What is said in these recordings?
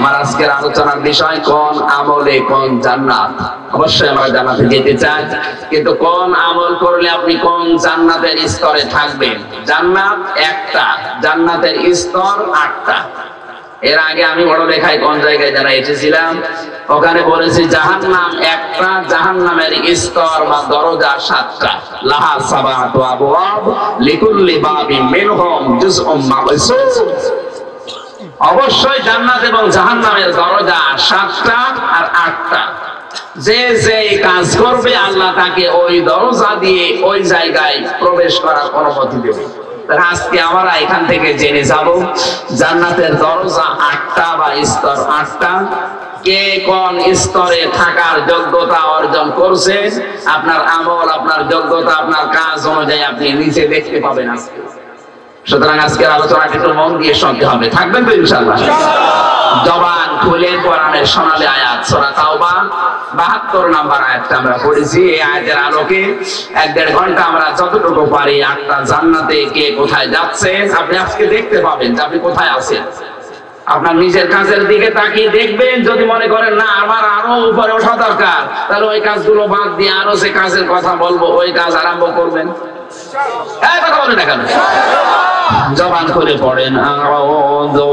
আমার আজকের আলোচনার বিষয়, কোন আমলে কোন জান্নাত? অবশ্যই আমরা জান্নাতে যেতে চাই, কিন্তু কোন আমল করলে আপনি কোন জান্নাতের স্তরে থাকবেন? জান্নাত একটা, জান্নাতের স্তর আটটা। এর আগে আমি বড় লেখায় কোন জায়গায় যারা এসেছিলাম, ওখানে বলেছি জাহান নাম একটা জাহান নামের স্তর বা দরজা সাতটা। লাহা সাবাত লিকুল্লি বাবি মিনহুম জুজউম অবশ্যই জান্নাত এবং জাহান্নামের দরজা সাতটা আর আটটা। যে যে কাজ করবে আল্লাহ তাকে ওই দরজা দিয়ে ওই জায়গায় প্রবেশ করার অনুমতি দেবে। আজকে আমরা এখান থেকে জেনে যাব, জান্নাতের দরজা আটটা বা স্তর আটটা? কে কোন স্তরে থাকার যোগ্যতা অর্জন করছে? আপনার আমল, আপনার যোগ্যতা, আপনার কাজ অনুযায়ী আপনি নিচে দেখতে পাবেন আজকে। সুতরাং আজকের আলোচনাটি একটু মন দিয়ে শুনতে হবে। থাকবেন তো ইনশাআল্লাহ? জবান খুলে কোরআনের সোনালী আয়াত সূরা তাওবা 72 নাম্বার আয়াতটা আমরা পড়েছি। এই আয়াতের আলোকে এক দেড় ঘণ্টা আমরা যতটুকু পারি আটটা জান্নাতে কে কোথায় যাচ্ছে আপনি আজকে দেখতে পাবেন যে আপনি কোথায় আছেন। আপনার নিজের কাজের দিকে তাকিয়ে দেখবেন যদি মনে করেন না আমার আরও উপরে ওঠা দরকার তাহলে ওই কাজগুলো বাদ দিয়ে আরও যে কাজের কথা বলব ওই কাজ আরম্ভ করবেন। কথা জবান করে পড়েন আউযু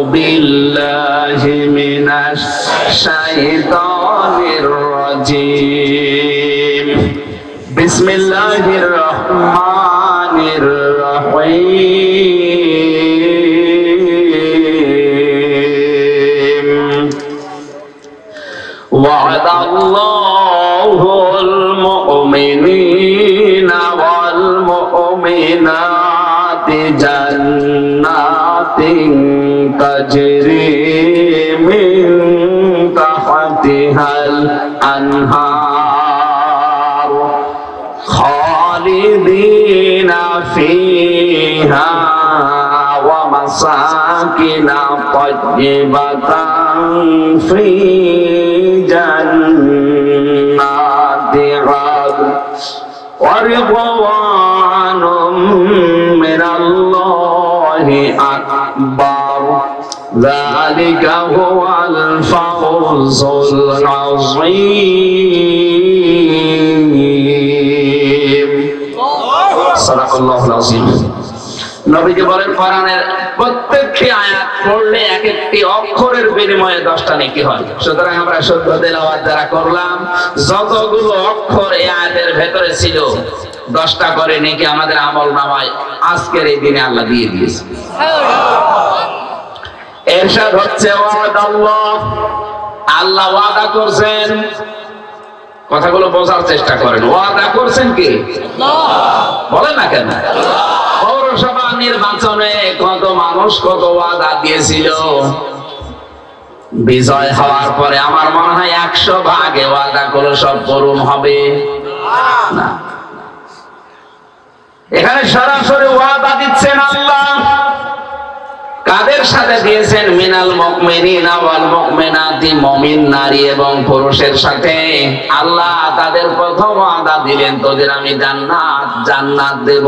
বিসমিল্লাহির রহমানির রহিম। মুমিনিনা والمؤمنات جنات تجري من تحتها الأنهار خالدين فيها ومساكن طيبة في جنات عدن. ورضوان من الله أكبر. ذلك هو الفوز العظيم. صدق الله العظيم. নবীজি বলেন, কোরআনের প্রত্যেকটি আয়াত পড়লে এক একটি অক্ষরের বিনিময়ে দশটা নেকি হয়। সুতরাং আমরা শুদ্ধ তেলাওয়াত যারা করলাম, যতগুলো অক্ষর এই আয়াতের ভেতরে ছিল, দশটা করে নেকি আমাদের আমল নামায় আজকের এই দিনে আল্লাহ দিয়ে দিয়েছে। এরশাদ হচ্ছে আল্লাহ ওয়াদা করছেন, কথাগুলো বোঝার চেষ্টা করেন। ওয়াদা করছেন কি? বলেন না কেন? পৌরসভা নির্বাচনে কত মানুষ কত ওয়াদা দিয়েছিল। বিজয় হওয়ার পরে আমার মনে হয় একশো ভাগে ওয়াদা করে সব পূরণ হবে। এখানে সরাসরি ওয়াদা দিচ্ছেন আল্লাহ। কাদের সাথে দিয়েছেন? মিনাল মুমিন নারী এবং পুরুষের সাথে। আল্লাহ তাদের প্রথম ওয়াদা দিলেন, তোদের আমি জান্নাত জান্নাত দেব।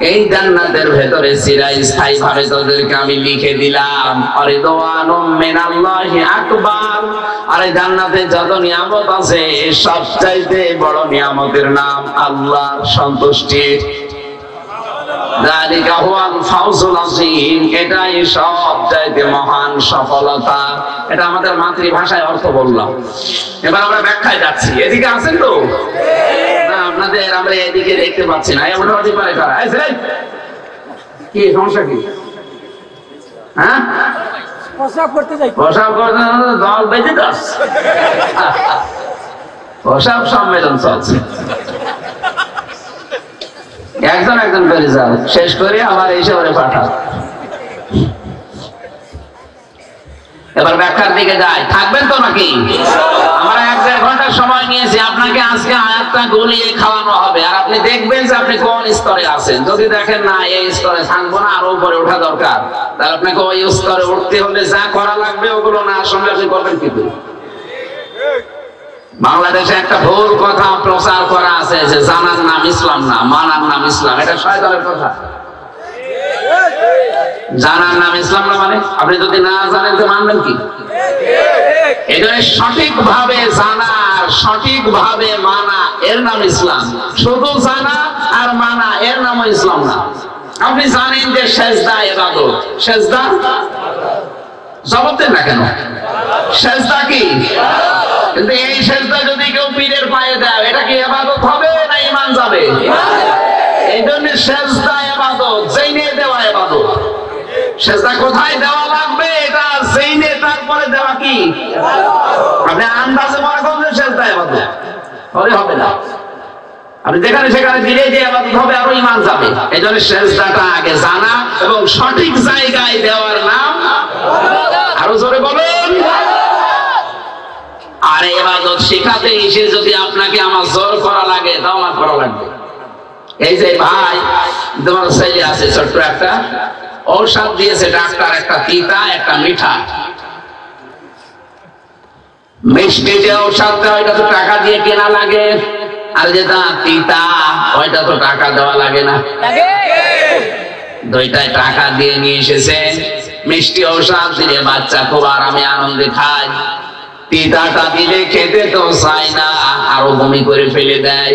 এই জান্নাতের ভেতরে চিরাই স্থায়ী ভাবে তোদেরকে আমি লিখে দিলাম। আরে অরিদওয়ানুম মিনাল্লাহি আকবার। আর জান্নাতে যত নিয়ামত আছে, সবচাইতে বড় নিয়ামতের নাম আল্লাহর সন্তুষ্টি। এটাই সবচাইতে মহান সফলতা। এটা আমাদের মাতৃভাষায় অর্থ বললাম। এবার আমরা ব্যাখ্যায় যাচ্ছি। এদিকে আছেন তো? না আমরা এদিকে দেখতে পাচ্ছি না। এমন হতে পারে ছেলে, কি সমস্যা কি? হ্যাঁ? প্রসাব করতে যাই। প্রসাব করতে দল বেঁচে যাস প্রসাব সম্মেলন চলছে। একজন একজন করে যাও শেষ করে আবার পাঠাও এবার ব্যাখ্যার দিকে যায়। থাকবেন তো নাকি? যে করা লাগবে ওগুলো না আপনি করবেন কি বাংলাদেশে একটা ভুল কথা প্রচার করা আছে যে জানার নাম ইসলাম না, মানার নাম ইসলাম। এটা শয়তানের কথা। জানার নাম ইসলাম না মানে? আপনি যদি না জানেন, তো মানবেন কি? এখানে সঠিক ভাবে জানা সঠিক ভাবে মানা, এর নাম ইসলাম। শুধু জানা আর মানা, এর নাম ইসলাম না। আপনি জানেন যে সেজদা এবাদত সেজদা? জবাব দেন না কেন? সেজদা কি? কিন্তু এই সেজদা যদি কেউ পীরের পায়ে দেয়, এটা কি এবাদত হবে না ইমান যাবে? এই জন্য সেজদা এবাদত জেনে কোথায় দেওয়া লাগবে? এটা তারপরে দেওয়া কি? আপনি আন্দাজে মনে হবে না। আপনি যেখানে সেখানে হবে, আরও ইমান যাবে। এই জন্য আগে জানা এবং সঠিক জায়গায় দেওয়ার নাম আরও জোরে বলেন। আর এবাদত শেখাতে এসে যদি আপনাকে আমার জোর করা লাগে, তাও আমার করা লাগবে। এই যে ভাই তোমার ছেলে আছে ছোট্ট একটা ঔষধ দিয়েছে ডাক্তার একটা তিতা একটা মিঠা। মিষ্টি যে ঔষধটা ওইটা তো টাকা দিয়ে কেনা লাগে। আর যেটা তিতা ওইটা তো টাকা দেওয়া লাগে না। দুইটাই টাকা দিয়ে নিয়ে এসেছে। মিষ্টি ঔষধ দিলে বাচ্চা খুব আরামে আনন্দে খায়। তিতাটা দিলে খেতে তো চায় না আরও বমি করে ফেলে দেয়।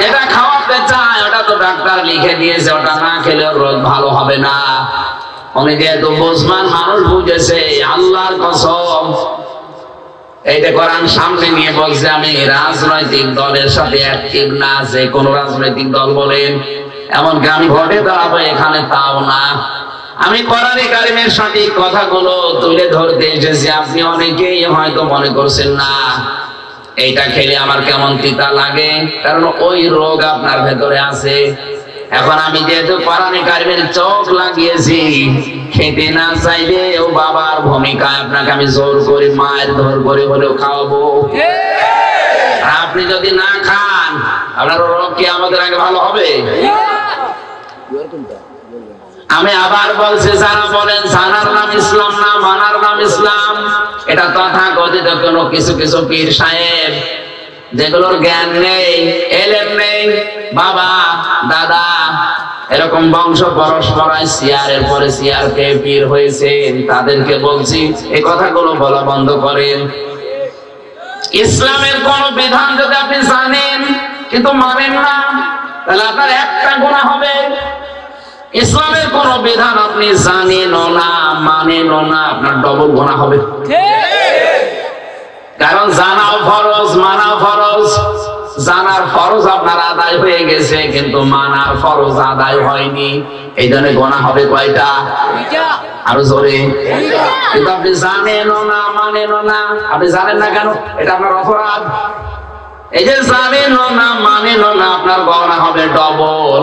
যেটা খাওয়াতে চায় ওটা তো ডাক্তার লিখে দিয়েছে, ওটা না খেলে রোগ ভালো হবে না। উনি যেহেতু বুঝমান মানুষ বুঝেছে আল্লাহর কসম। এইটা কোরআন সামনে নিয়ে বলছে, আমি রাজনৈতিক দলের সাথে অ্যাক্টিভ না, যে কোন রাজনৈতিক দল বলেন। এমনকি আমি ভোটে দাঁড়াবো, এখানে তাও না। আমি কোরআনে কারিমের সঠিক কথাগুলো তুলে ধরতে এসেছি, আপনি অনেকেই হয়তো মনে করছেন না। এইটা খেলে আমার কেমন তিতা লাগে? কারণ ওই রোগ আপনার ভেতরে আছে। এখন আমি যেহেতু কোরআনে কারিমের চোখ লাগিয়েছি খেতে না চাইলে ও বাবার ভূমিকায় আপনাকে আমি জোর করে মায়ের ধর করে হলেও খাওয়াবো। আপনি যদি না খান আপনার রোগ কি আমাদের আগে ভালো হবে? আমি আবার বলছি, যারা বলেন জানার নাম ইসলাম না মানার নাম ইসলাম, এটা তথা কথিত কোনো কিছু কিছু পীর সাহেব, যেগুলোর জ্ঞান নেই, এলেম নেই, বাবা, দাদা, এরকম বংশ পরস্পরায় সিয়ারের পরে সিয়ার কে পীর হয়েছে তাদেরকে বলছি এই কথাগুলো বলা বন্ধ করেন। ইসলামের কোন বিধান যদি আপনি জানেন, কিন্তু মানেন না, তাহলে আপনার একটা গুণা হবে। ইসলামের কোন বিধান আপনি জানেন না মানেন না আপনার ডবল গোনা হবে। কারণ জানাও ফরজ মানাও ফরজ। জানার ফরজ আপনার আদায় হয়ে গেছে কিন্তু মানার ফরজ আদায় হয়নি। এই জন্য গোনা হবে কয়টা? আরও জোরে। কিন্তু আপনি জানেন না মানেন না। আপনি জানেন না কেন? এটা আপনার অপরাধ। এই যে জানেন না মানেন না আপনার গণনা হবে ডবল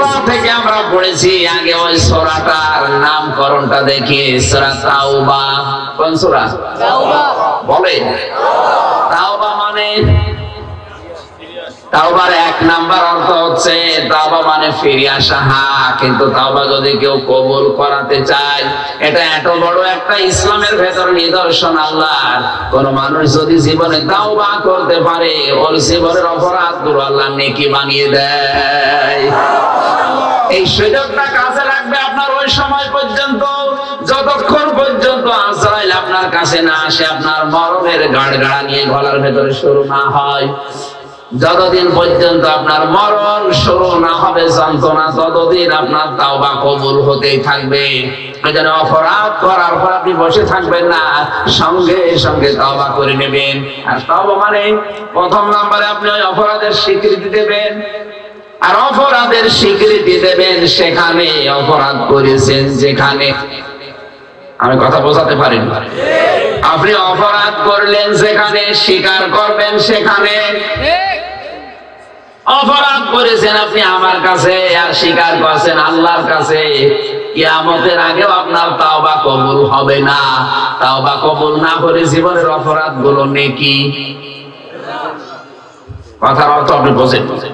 পড়েছি আগে ওই সোরাটার নামকরণটা দেখি সোরা তাওবা। কোন সোরা? বলে? তাওবা মানে? তাওবার এক নাম্বার অর্থ হচ্ছে তাওবা মানে ফিরে আসা। হা কিন্তু তাওবা যদি কেউ কবুল করাতে চায় এটা এত বড় একটা ইসলামের ভেতর নিদর্শন আল্লাহর। কোন মানুষ যদি জীবনে তাওবা করতে পারে ওর জীবনের অপরাধগুলো আল্লাহ নেকি বানিয়ে দেয়। এই সুযোগটা কাজে লাগবে আপনার ওই সময় পর্যন্ত, যতক্ষণ পর্যন্ত আজরাইল আপনার কাছে না আসে, আপনার মরণের গাড় গাড়া নিয়ে গলার ভেতরে শুরু না হয়। যতদিন পর্যন্ত আপনার মরণ শুরু না হবে, যন্ত্রণা ততদিন আপনার তাওবা কবুল হতেই থাকবে। অপরাধ করার পর আপনি বসে থাকবেন না, সঙ্গে সঙ্গে তাওবা করে নেবেন। আর তাওবা মানে প্রথম নম্বরে আপনি ওই অপরাধের স্বীকৃতি দেবেন। আর অপরাধের স্বীকৃতি দেবেন সেখানে, অপরাধ করেছেন যেখানে। আমি কথা বোঝাতে পারি। আপনি অপরাধ করলেন সেখানে স্বীকার করবেন সেখানে। অপরাধ করেছেন আপনি আমার কাছে, আর স্বীকার করছেন আল্লাহর কাছে। কিয়ামতের আগেও আপনার তাওবা কবুল হবে না। তাওবা কবুল না করে জীবনের অপরাধগুলো নেকি? কথার অর্থ আপনি বোঝেন বোঝেন।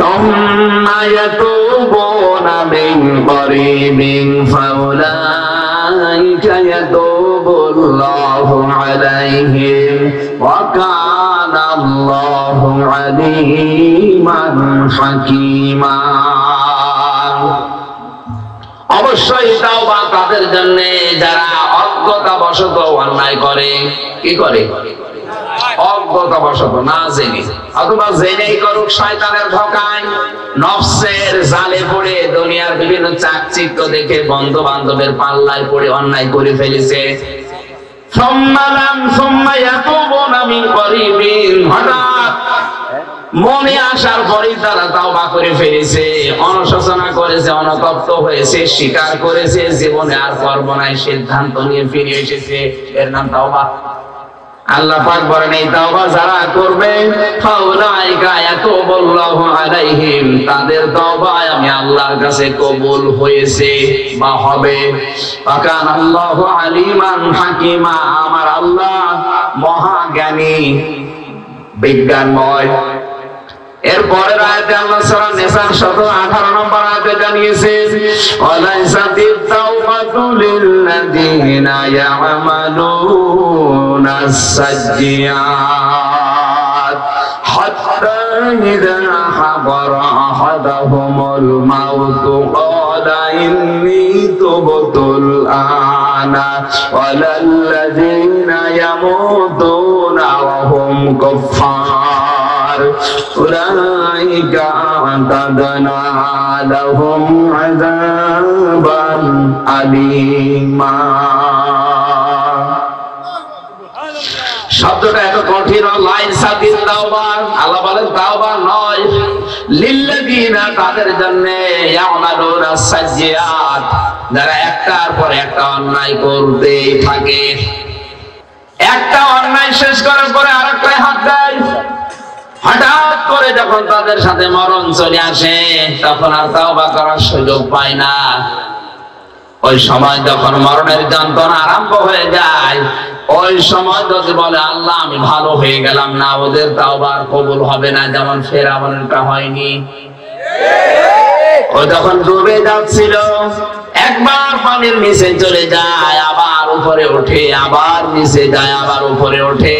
ثم يتوبون من قريب فأولئك يتوب الله عليهم وكان الله عليما حكيما অবশ্যই তাওবা তাদের জন্য যারা অজ্ঞতা বশত অন্যায় করে কি করে অজ্ঞতা বশত না জেনে। অথবা জেনেই করুক শয়তানের ধোকায়। নফসের জালে পড়ে দুনিয়ার বিভিন্ন চাকচিক্য দেখে বন্ধু বান্ধবের পাল্লায় পড়ে অন্যায় করে ফেলেছে। মিন আসার তারা তাওবা করে ফেলেছে। অনুশোচনা করেছে, অনুতপ্ত হয়েছে, স্বীকার করেছে, জীবনে আর করব নাই, সিদ্ধান্ত নিয়ে ফিরে এসেছে। এর নাম তাওবা। আল্লাহ বলেন, এই যারা করবে আলাইহিম, তাদের তওবা আমি আল্লাহর কাছে কবুল হয়েছে বা হবে। আলিমান হাকিমা, আমার আল্লাহ মহাজ্ঞানী, বিজ্ঞানময় এর পরের আয়াতে আল্লাহ সারা নিসা শত আঠারো নম্বর আয়াতে জানিয়েছেন তাওবাতু লিল্লাযিনা ইয়ামালুনা সাজ্জিয়াত হাত্তা ইযা হাদারা আহাদুহুমুল মাউত ক্বালা ইন্নী তুবতুল আনা ওয়ালাল্লাযিনা ইয়ামুতুনা ওয়া হুম কুফফার أولئك أعتدنا لهم عذابا أليما শব্দটা এত কঠিন লাইন সাদিন তাওবা আল্লাহ বলেন তাওবা নয় লিল্লাযিনা তাদের জন্য ইয়ামালুনা সাজ্জিয়াত যারা একটার পর একটা অন্যায় করতে থাকে একটা অন্যায় শেষ করার পরে আরেকটায় হাত দেয় হঠাৎ করে যখন তাদের সাথে মরণ চলে আসে, তখন আর তাওবা করার সুযোগ পায় না। ওই সময় যখন মরণের যন্ত্রণা আরম্ভ হয়ে যায়, ওই সময় যদি বলে, আল্লাহ, আমি ভালো হয়ে গেলাম না, ওদের তাওবার কবুল হবে না। যেমন ফেরাউনেরটা হয়নি। ও যখন ডুবে যাচ্ছিল, একবার পানির নিচে চলে যায়, আবার উপরে ওঠে, আবার নিচে যায়, আবার উপরে ওঠে।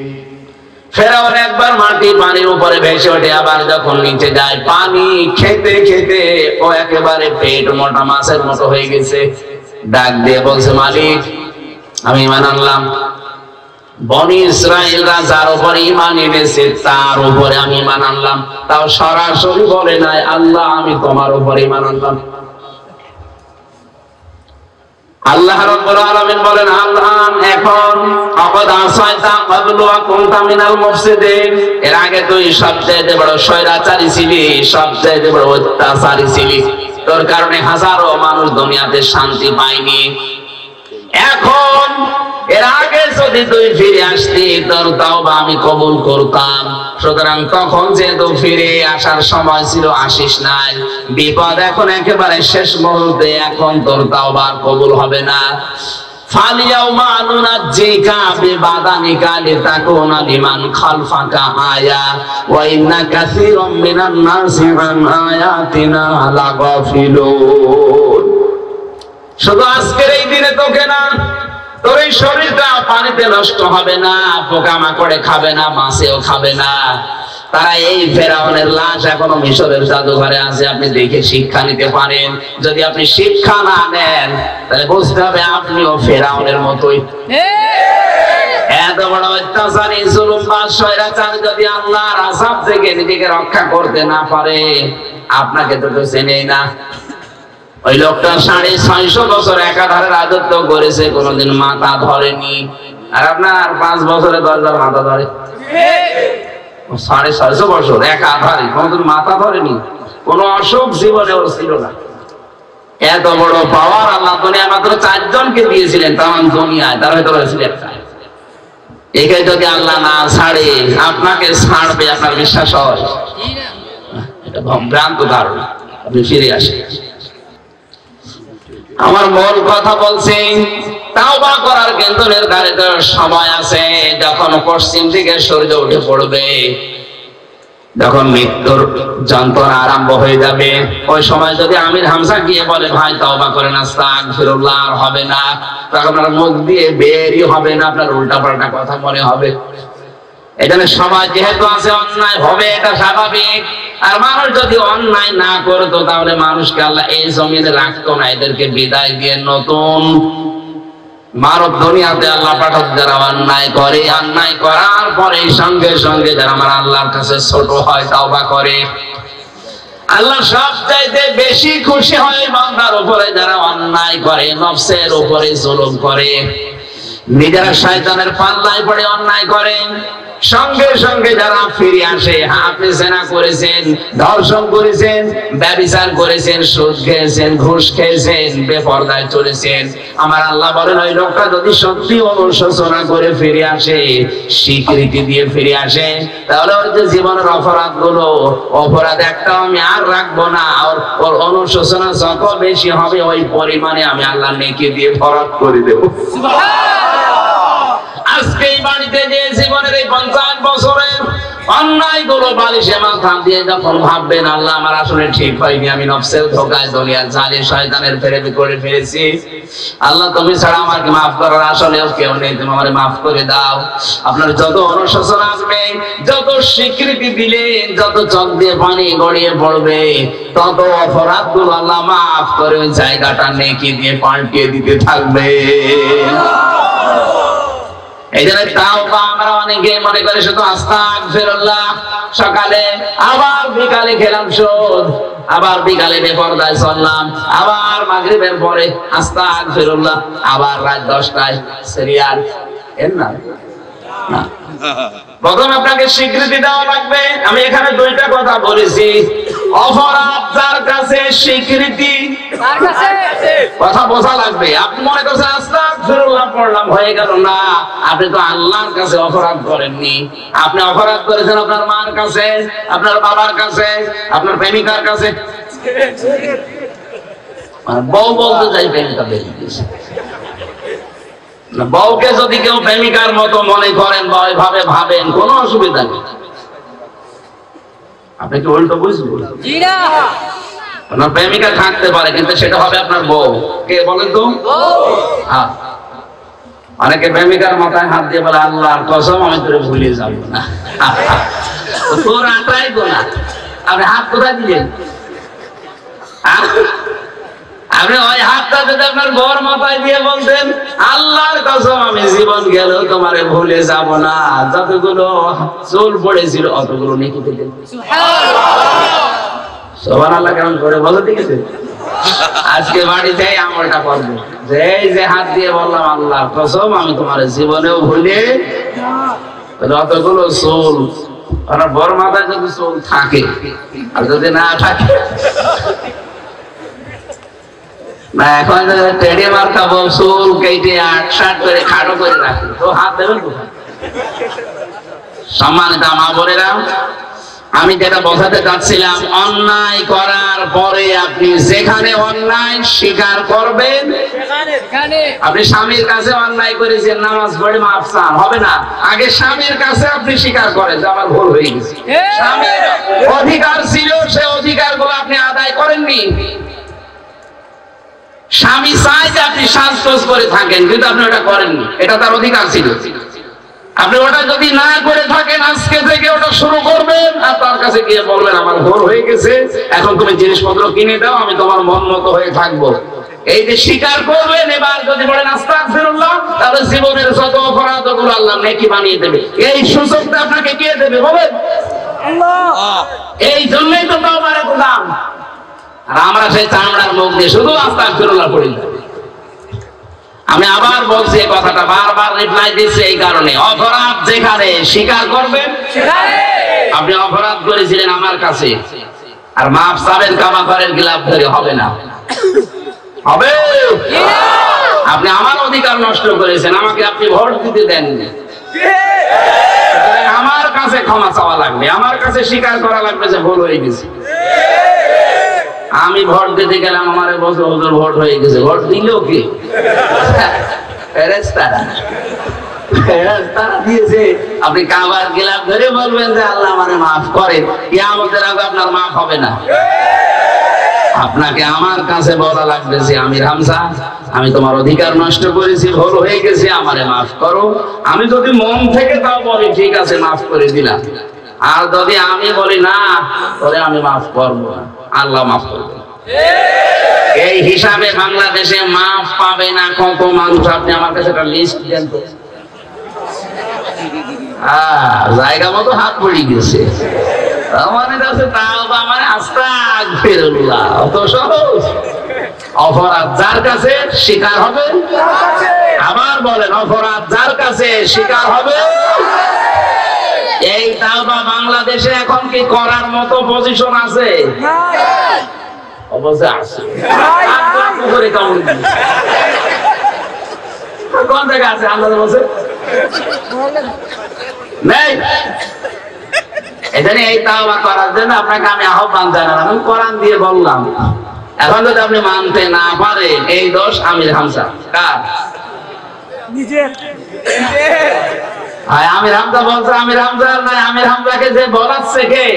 ফেরাউন একবার মাটি পানির উপরে ভেসে ওঠে, আবার যখন নিচে যায়, পানি খেতে খেতে ও একেবারে পেট মোটা, মাছের মতো হয়ে গেছে। ডাক দিয়ে বলছে, মালিক, আমি ইমান আনলাম। বনি ইসরায়েলরা যার উপর ইমান এনেছে, তার উপরে আমি ইমান আনলাম। তাও সরাসরি বলে নাই, আল্লাহ, আমি তোমার উপর ইমান আনলাম। আল্লাহ রাব্বুল আলামিন বলেন, আল্লাহ, এখন শান্তি এখন, এর আগে যদি তুই ফিরে আসতি, তোর আমি কবুল করতাম। সুতরাং তখন যেহেতু ফিরে আসার সময় ছিল, আসিস নাই। বিপদ এখন একেবারে শেষ মুহূর্তে, এখন তোর তাওবা কবুল হবে না। শুধু আজকের এই দিনে তোকে না, তোর শরীরটা পানিতে নষ্ট হবে না পোকা মাকড়ে খাবে না, মাছেও খাবে না। তারা এই ফেরাউনের লাশ এখনও মিশরের জাদুঘরে আছে আপনি দেখে শিক্ষা নিতে পারেন। যদি আপনি শিক্ষা না নেন তাহলে বুঝতে হবে আপনিও ফেরাউনের মতোই। এত বড় অত্যাচারী জুলুম বা স্বৈরাচার যদি আল্লাহর আযাব থেকে নিজেকে রক্ষা করতে না পারে আপনাকে তো কেউ চেনেই না। ওই লোকটা সাড়ে ছয়শো বছর একাধারে রাজত্ব করেছে কোনোদিন মাথা ধরেনি। আর আপনার পাঁচ বছরে দশবার মাথা ধরে। সাড়ে ছয়শো বছর, এক আধারে, কোনোদিন মাথা ধরেনি। কোনো অসুখ জীবনে ওর ছিল না। এত বড় পাওয়ার আল্লাহ দুনিয়া মাত্র চারজনকে দিয়েছিলেন তাম দুনিয়ায়, তার হয়তো রয়েছিল একে যদি আল্লাহ না ছাড়ে, আপনাকে ছাড়বে, আপনার বিশ্বাস হয়। এটা ভ্রান্ত ধারণা। আপনি ফিরে আসেন। আমার মূল কথা বলছি তাওবা করার কিন্তু নির্ধারিত সময় আছে। যখন পশ্চিম দিকে সূর্য উঠে পড়বে, যখন মৃত্যুর যন্ত্রণা আরম্ভ হয়ে যাবে, ওই সময় যদি আমির হামসা গিয়ে বলে, ভাই, তাওবা করেন আস্তাক ফিরুল্লাহ আর হবে না। তখন আপনার মুখ দিয়ে বেরই হবে না, আপনার উল্টা পাল্টা কথা মনে হবে। এখানে সমাজ যেহেতু আছে অন্যায়, হবে এটা স্বাভাবিক। আর মানুষ যদি অন্যায় না করতো, তাহলে মানুষকে আল্লাহ এই জমিনে রাখতো না। এদেরকে বিদায় দিয়ে নতুন মানব দুনিয়াতে আল্লাহ পাঠক যারা অন্যায় করে, অন্যায় করার পরে সঙ্গে সঙ্গে যারা আমার আল্লাহর কাছে ছোট হয়, তাওবা করে। আল্লাহ সব চাইতে বেশি খুশি হয় বান্দার উপরে যারা অন্যায় করে, নফসের উপরে জুলুম করে। নিজেরা শয়তানের পাল্লায় পড়ে অন্যায় করেন সঙ্গে সঙ্গে যারা ফিরে আসে আপনি জেনা করেছেন, ধর্ষণ করেছেন, ব্যবচার করেছেন, সুদ খেয়েছেন, ঘুষ খেয়েছেন, বেপর্দায় চলেছেন। আমার আল্লাহ বলেন, ওই লোকটা যদি সত্যি অনুশোচনা করে ফিরে আসে, স্বীকৃতি দিয়ে ফিরে আসে, তাহলে ওর যে জীবনের অপরাধগুলো অপরাধ একটা আমি আর রাখব না। ওর ওর অনুশোচনা যত বেশি হবে, ওই পরিমাণে আমি আল্লাহ নেকি দিয়ে ফরাত করে দেবো। আজকে এই বাড়িতে যে জীবনের এই পঞ্চাশ বছরের অন্যায়গুলো বালিশে মাথা দিয়ে যখন ভাববেন, আল্লাহ আমার আসলে ঠিক হয়নি, আমি নফসের ধোকায় দুনিয়ার জালে শয়তানের ফেরেবি করে ফেলেছি। আল্লাহ তুমি ছাড়া আমাকে মাফ করার আসলেও কেউ নেই, তুমি আমারে মাফ করে দাও। আপনার যত অনুশোচনা আসবে, যত স্বীকৃতি দিলে, যত চোখ দিয়ে পানি গড়িয়ে পড়বে, তত অপরাধগুলো আল্লাহ মাফ করে ওই জায়গাটা নেকি দিয়ে পাল্টিয়ে দিতে থাকবে। এই জন্য তাও আমরা অনেকে মনে করে শুধু আস্তাক সকালে আবার বিকালে খেলাম শোধ আবার বিকালে বেপরদায় চললাম আবার মাগরিবের পরে আস্তাক আবার রাত দশটায় সিরিয়াল। এর না না। প্রথম আপনাকে স্বীকৃতি দেওয়া লাগবে আমি এখানে দুইটা কথা বলেছি। অপরাধ যার কাছে স্বীকৃতি? কথা বোঝা লাগবে। আপনি মনে করছেন আস্তাগফিরুল্লাহ পড়লাম হয়ে গেল না। আপনি তো আল্লাহর কাছে অপরাধ করেননি। আপনি অপরাধ করেছেন আপনার মার কাছে আপনার বাবার কাছে আপনার প্রেমিকার কাছে। মানে বউ বলতে যাই প্রেমিকা বেরিয়ে গেছে বউকে যদি কেউ প্রেমিকার মতো মনে করেন বা ওইভাবে ভাবেন কোনো অসুবিধা নেই। আপনি কি উল্টো বুঝবেন? আপনার প্রেমিকা থাকতে পারে কিন্তু সেটা হবে আপনার বউ। কে বলেন তো? হ্যাঁ। অনেকে প্রেমিকার মাথায় হাত দিয়ে বলে আল্লাহর কসম আমি তোরে ভুলে যাব না। তোর আটাই গোনা আপনি হাত কোথায় দিলেন? আপনি ওই হাতটা যদি আপনার বর মাথায় দিয়ে বলতেন আল্লাহর কসম আমি জীবন গেল তোমারে ভুলে যাব না। যতগুলো চুল পড়েছিল অতগুলো নেকি দিলেন। সোমান আল্লাহ কেমন করে? বলো ঠিক আছে? আজকে বাড়িতে আমলটা করব। এই যে হাত দিয়ে বললাম, আল্লাহ কসম, আমি তোমার জীবনেও ভুলে যতগুলো চুল বড় মাথায় যদি চুল থাকে, আর যদি না থাকে, না, এখন টেডে মার খাব চুল কেটে আট ষাট করে খাটো করে রাখি, তো হাত দেবেন কোথায়? সম্মানিত মা বোনেরা আমি যেটা বোঝাতে চাচ্ছিলাম অন্যায় করার পরে আপনি যেখানে অন্যায় স্বীকার করবেন আপনি স্বামীর কাছে অন্যায় করেছেন নামাজ পড়ে মাফ চান হবে না। আগে স্বামীর কাছে আপনি স্বীকার করেন যে আমার ভুল হয়ে গেছে। স্বামীর অধিকার ছিল সে অধিকারগুলো আপনি আদায় করেননি। স্বামী চায় যে আপনি সাজগোজ করে থাকেন কিন্তু আপনি ওটা করেননি। এটা তার অধিকার ছিল। আপনি ওটা যদি না করে থাকেন আজকে থেকে ওটা শুরু করবেন। আর তার কাছে গিয়ে বলবেন আমার ভোর হয়ে গেছে। এখন তুমি জিনিসপত্র কিনে দাও আমি তোমার মন মতো হয়ে থাকব। এই যে স্বীকার করবেন এবার যদি বলেন আস্তাগফিরুল্লাহ তাহলে জীবনের যত অপরাধগুলো আল্লাহ নেকি বানিয়ে দেবে। এই সুযোগটা আপনাকে কে দেবে বলেন? এই জন্যই তো এত দাম আর আমরা সেই চামড়ার মুখ দিয়ে শুধু আস্তাগফিরুল্লাহ পড়ি আমি আবার বলছি এই কথাটা বারবার রিপ্লাই দিচ্ছি এই কারণে। অপরাধ যেখানে স্বীকার করবেন? আপনি অপরাধ করেছিলেন আমার কাছে। আর মাপ চাবেন কাবা করেন গিলাপ ধরে হবে না। হবে? আপনি আমার অধিকার নষ্ট করেছেন আমাকে আপনি ভোট দিতে দেননি আমার কাছে ক্ষমা চাওয়া লাগবে আমার কাছে স্বীকার করা লাগবে যে ভুল হয়ে গেছে। আমি ভোট দিতে গেলাম, আমার বছর বছর ভোট হয়ে গেছে। ভোট দিল কি? আমি রামসা আমি তোমার অধিকার নষ্ট করেছি, ভুল হয়ে গেছে, আমারে মাফ করো। আমি যদি মন থেকে তাও বলি, ঠিক আছে, মাফ করে দিলাম। আর যদি আমি বলি না, তবে আমি মাফ করব। আল্লাহ মাফ করবে এই হিসাবে বাংলাদেশে মাফ পাবে না কত মানুষ? আপনি আমার কাছে একটা লিস্ট দেন তো। জায়গা মতো হাত পড়ে গেছে। আমাদের কাছে তাও বা মানে আস্তাক অত সহজ। অপরাধ যার কাছে, শিকার হবে। আবার বলেন, অপরাধ যার কাছে, শিকার হবে। এই তাওবা বাংলাদেশে এখন কি করার মতো পজিশন আছে? করে কেমন কোন জায়গা আছে? বলছে নেই। এখানে এই তাওবা করার জন্য আপনাকে আমি আহ্বান জানালাম। আমি কোরআন দিয়ে বললাম। এখন যদি আপনি মানতে না পারেন এই দোষ আমির হামসা কার? নিজের। আমির হামজা বলছে আমির হামজা নাই আমির হামজাকে যে বলাচ্ছে কে?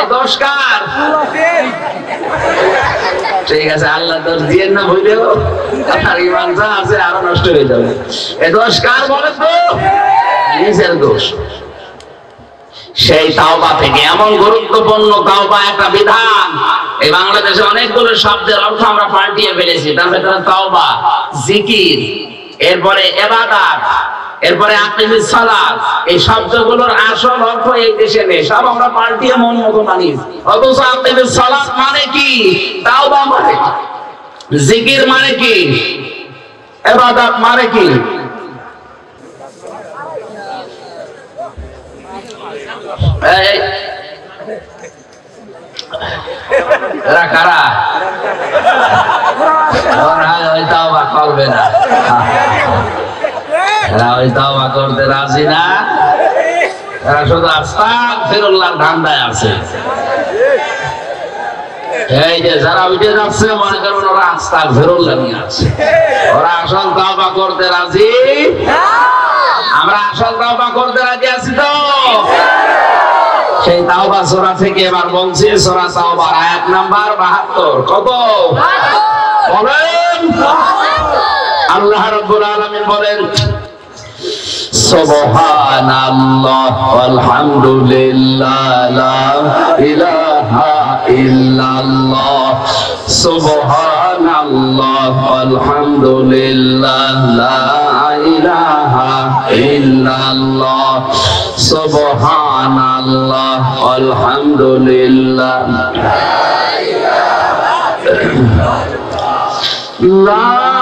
এ দোষ কার ঠিক আছে আল্লাহ দোষ দিয়ে না বুঝলেও আপনার ইমান যা আছে আরও নষ্ট হয়ে যাবে। এ দোষ কার বলে তো নিজের দোষ। সেই তাওবা থেকে এমন গুরুত্বপূর্ণ তাওবা একটা বিধান। এই বাংলাদেশে অনেকগুলো শব্দের অর্থ আমরা পাল্টিয়ে ফেলেছি তার ভেতরে তাওবা জিকির এরপরে এবাদাত এরপরে আকিমিস সালাত। এই শব্দগুলোর আসল অর্থ এই দেশে নেই। সব আমরা পাল্টিয়ে মন মতো মানিস অথচ আকিমিস সালাত মানে কি? তাওবা মানে কি? জিকির মানে কি? এবাদাত মানে কি? কারা? ওই তাওবা করবে না। এরা ওই তাওবা করতে রাজি না? এরা শুধু আস্তাক ফিরুল্লাহ ধান্দায় আছে। এই যে যারা উঠে যাচ্ছে মনে করুন ওরা আস্তাক ফিরুল্লাহ নিয়ে আছে। ওরা আসল তাওবা করতে রাজি? আমরা আসল তাওবা করতে রাজি আছি তো? সেই তাওবা সূরা থেকে এবার বলছি সূরা তাওবার আয়াত নাম্বার 72 কত? বলেন। আল্লাহ রাব্বুল আলামিন বলেন সুবহানাল্লাহ, আলহামদুলিল্লাহ লা ইলাহা ইল্লাল্লাহ, সুবহানাল্লাহ, আলহামদুলিল্লাহ, লা ইলাহা ইল্লাল্লাহ, সুবহানাল্লাহ, আলহামদুলিল্লাহ। লা ইলাহা ইল্লাল্লাহ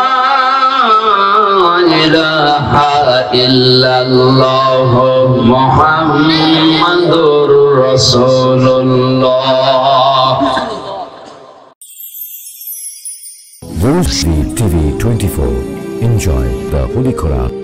মুহাম্মাদুর রাসূলুল্লাহ World TV 24. Enjoy the Holy Quran